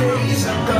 days are gone.